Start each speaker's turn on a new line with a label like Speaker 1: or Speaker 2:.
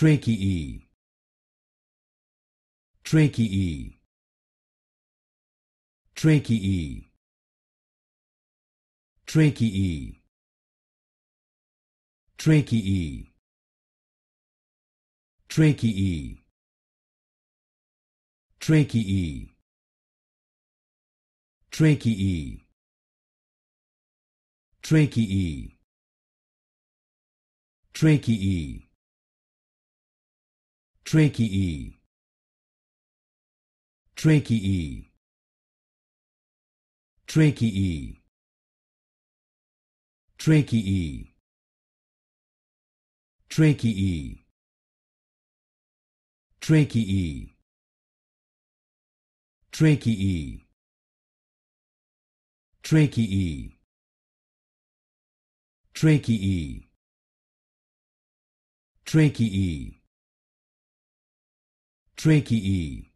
Speaker 1: tricky e tricky e tricky e tricky e tricky e tricky e tricky e tricky e tricky e tricky e Tracheae